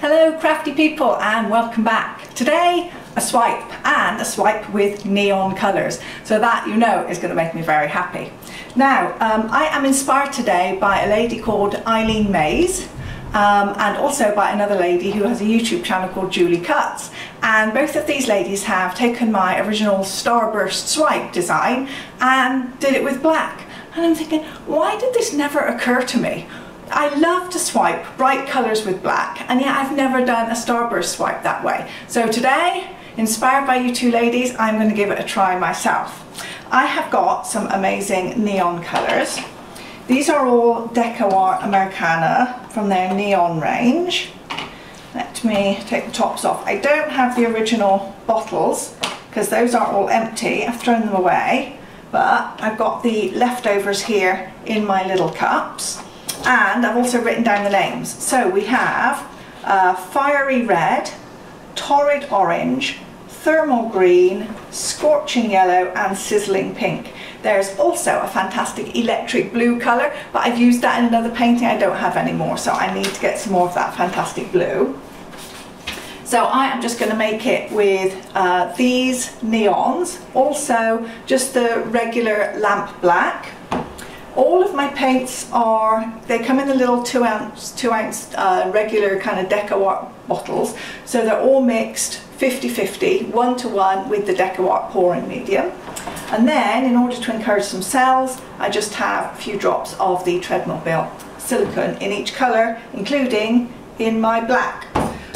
Hello crafty people and welcome back. Today a swipe and a swipe with neon colours so that you know is going to make me very happy. Now um, I am inspired today by a lady called Eileen Mays um, and also by another lady who has a YouTube channel called Julie Cuts and both of these ladies have taken my original Starburst swipe design and did it with black and I'm thinking why did this never occur to me? I love to swipe bright colours with black and yet I've never done a starburst swipe that way. So today, inspired by you two ladies, I'm going to give it a try myself. I have got some amazing neon colours. These are all Deco Art Americana from their neon range. Let me take the tops off. I don't have the original bottles because those are all empty. I've thrown them away but I've got the leftovers here in my little cups and I've also written down the names. So we have uh, Fiery Red, Torrid Orange, Thermal Green, Scorching Yellow and Sizzling Pink. There's also a fantastic electric blue colour, but I've used that in another painting I don't have anymore, so I need to get some more of that fantastic blue. So I am just going to make it with uh, these neons, also just the regular lamp black, all of my paints are, they come in the little two ounce, two ounce uh, regular kind of Deco Art bottles. So they're all mixed 50-50, one to one with the Deco Art pouring medium. And then in order to encourage some cells, I just have a few drops of the treadmill belt silicone in each colour, including in my black.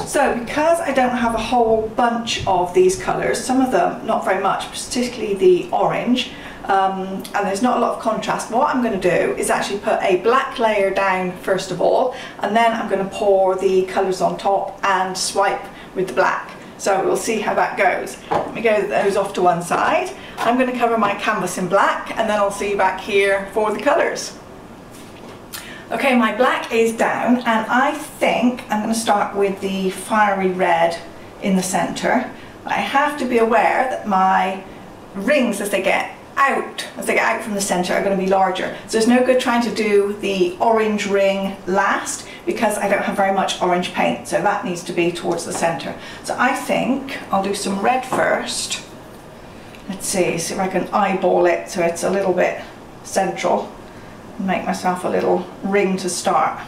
So because I don't have a whole bunch of these colours, some of them not very much, particularly the orange, um, and there's not a lot of contrast. What I'm going to do is actually put a black layer down first of all and then I'm going to pour the colours on top and swipe with the black. So we'll see how that goes. Let me go those off to one side. I'm going to cover my canvas in black and then I'll see you back here for the colours. Okay, my black is down and I think I'm going to start with the fiery red in the centre. I have to be aware that my rings as they get out, as they get out from the centre, are going to be larger. So there's no good trying to do the orange ring last because I don't have very much orange paint, so that needs to be towards the centre. So I think I'll do some red first. Let's see, see if I can eyeball it so it's a little bit central. Make myself a little ring to start.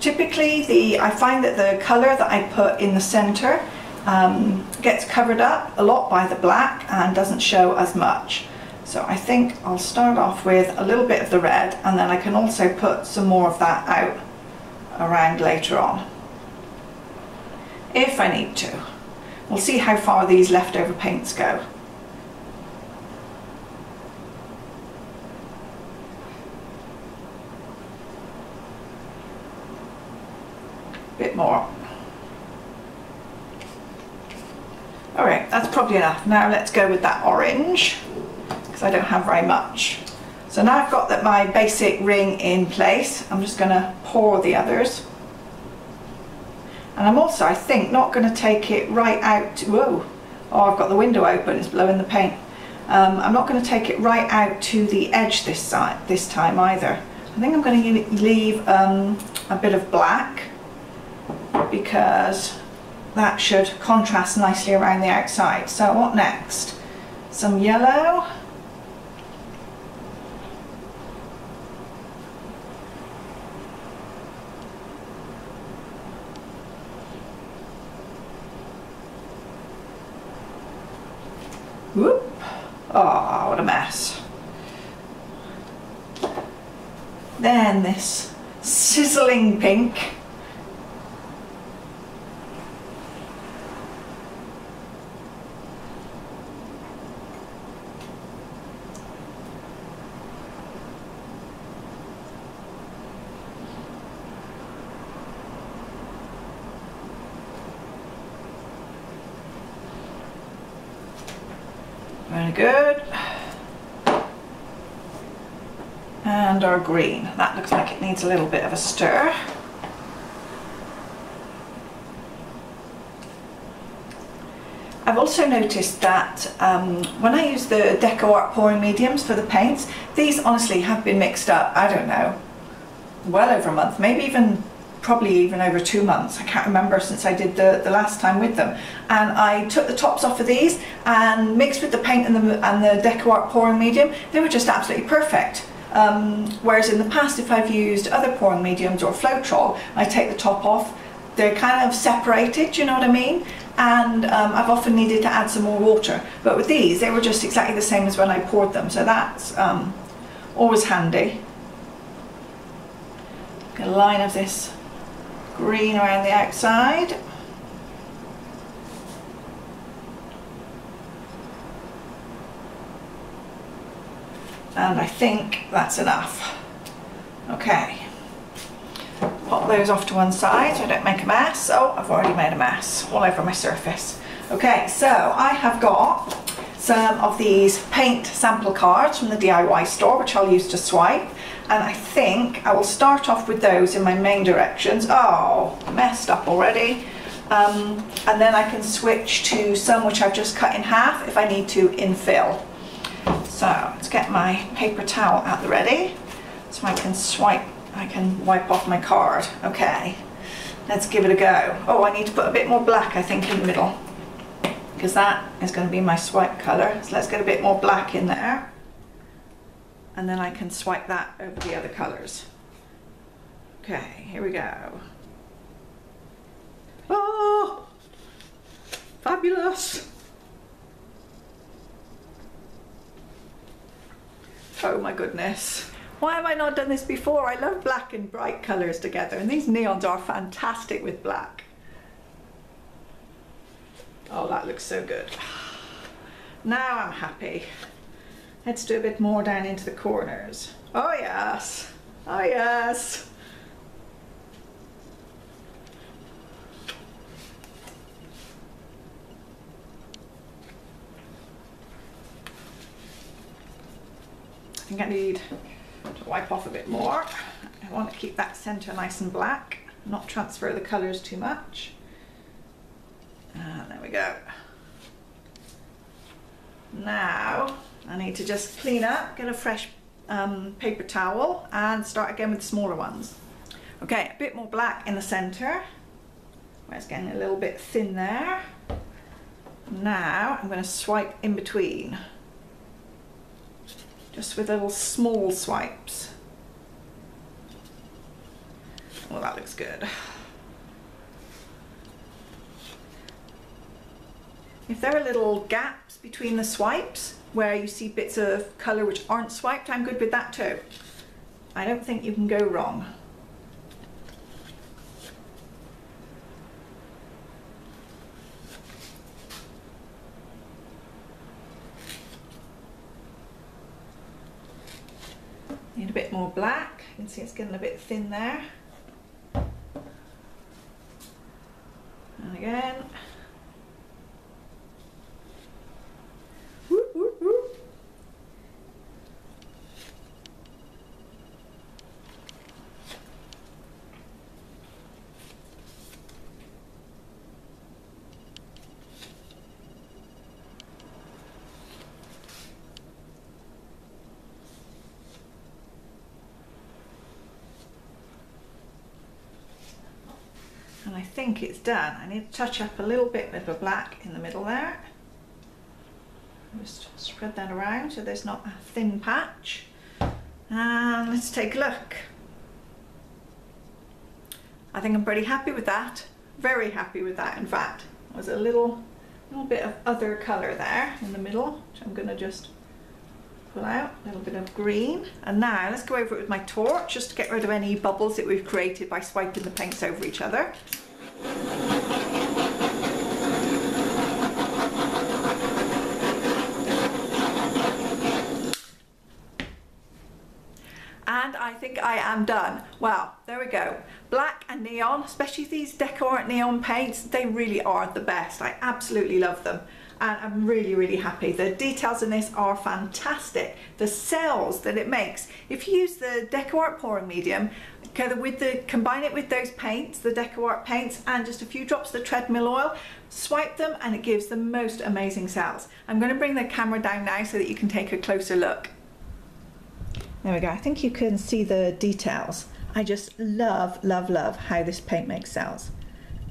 Typically, the I find that the colour that I put in the centre um, gets covered up a lot by the black and doesn't show as much. So I think I'll start off with a little bit of the red and then I can also put some more of that out around later on. If I need to. We'll see how far these leftover paints go. Bit more. Alright, that's probably enough. Now let's go with that orange because I don't have very much. So now I've got that my basic ring in place, I'm just going to pour the others. And I'm also, I think, not going to take it right out, to, whoa, oh I've got the window open, it's blowing the paint. Um, I'm not going to take it right out to the edge this, side, this time either. I think I'm going to leave um, a bit of black because that should contrast nicely around the outside. So what next? Some yellow. Oh, what a mess. Then this sizzling pink. Very good. And our green. That looks like it needs a little bit of a stir. I've also noticed that um, when I use the Deco Art pouring mediums for the paints, these honestly have been mixed up, I don't know, well over a month, maybe even probably even over two months. I can't remember since I did the, the last time with them. And I took the tops off of these and mixed with the paint and the, and the DecoArt pouring medium. They were just absolutely perfect. Um, whereas in the past, if I've used other pouring mediums or Floetrol, I take the top off, they're kind of separated, you know what I mean? And um, I've often needed to add some more water. But with these, they were just exactly the same as when I poured them. So that's um, always handy. A line of this green around the outside. And I think that's enough. Okay. Pop those off to one side so I don't make a mess. Oh, I've already made a mess all over my surface. Okay, so I have got some of these paint sample cards from the DIY store, which I'll use to swipe. And I think I will start off with those in my main directions. Oh, messed up already. Um, and then I can switch to some which I've just cut in half if I need to infill. So let's get my paper towel out the ready so I can swipe, I can wipe off my card. Okay, let's give it a go. Oh, I need to put a bit more black I think in the middle because that is going to be my swipe colour. So let's get a bit more black in there and then I can swipe that over the other colors. Okay, here we go. Oh, fabulous. Oh my goodness. Why have I not done this before? I love black and bright colors together and these neons are fantastic with black. Oh, that looks so good. Now I'm happy. Let's do a bit more down into the corners. Oh yes, oh yes. I think I need to wipe off a bit more. I want to keep that center nice and black, not transfer the colors too much. And there we go. Now I need to just clean up, get a fresh um, paper towel and start again with the smaller ones. Okay, a bit more black in the center, where it's getting a little bit thin there. Now I'm going to swipe in between, just with little small swipes. Well, that looks good. If there are little gaps between the swipes, where you see bits of colour which aren't swiped, I'm good with that too. I don't think you can go wrong. Need a bit more black. You can see it's getting a bit thin there. And again. I think it's done. I need to touch up a little bit with the black in the middle there. Just spread that around so there's not a thin patch. And let's take a look. I think I'm pretty happy with that. Very happy with that in fact. There's a little, little bit of other colour there in the middle which I'm going to just pull out a little bit of green and now let's go over it with my torch just to get rid of any bubbles that we've created by swiping the paints over each other. And I think I am done. Well, there we go. Black and neon, especially these DecoArt neon paints, they really are the best. I absolutely love them and I'm really really happy. The details in this are fantastic. The cells that it makes, if you use the DecoArt pouring medium, together with the, combine it with those paints, the DecoArt paints and just a few drops of the treadmill oil, swipe them and it gives the most amazing cells. I'm going to bring the camera down now so that you can take a closer look. There we go, I think you can see the details I just love, love, love how this paint makes cells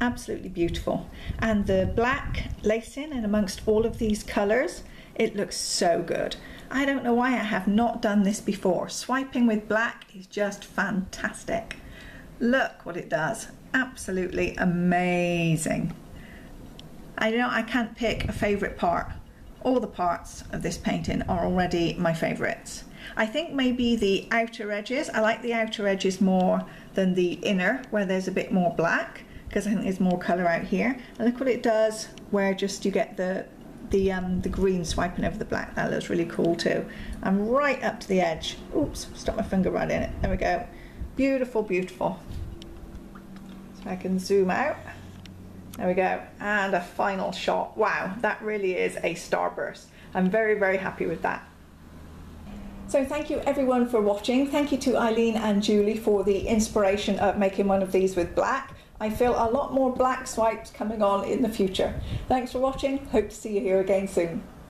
Absolutely beautiful. And the black lacing and amongst all of these colours, it looks so good. I don't know why I have not done this before. Swiping with black is just fantastic. Look what it does. Absolutely amazing. I know I can't pick a favourite part. All the parts of this painting are already my favourites. I think maybe the outer edges, I like the outer edges more than the inner where there's a bit more black because I think there's more colour out here. And look what it does where just you get the the um, the green swiping over the black. That looks really cool too. I'm right up to the edge. Oops, stuck my finger right in it. There we go. Beautiful, beautiful. So I can zoom out. There we go. And a final shot. Wow, that really is a starburst. I'm very, very happy with that. So thank you everyone for watching. Thank you to Eileen and Julie for the inspiration of making one of these with black. I feel a lot more black swipes coming on in the future. Thanks for watching. Hope to see you here again soon.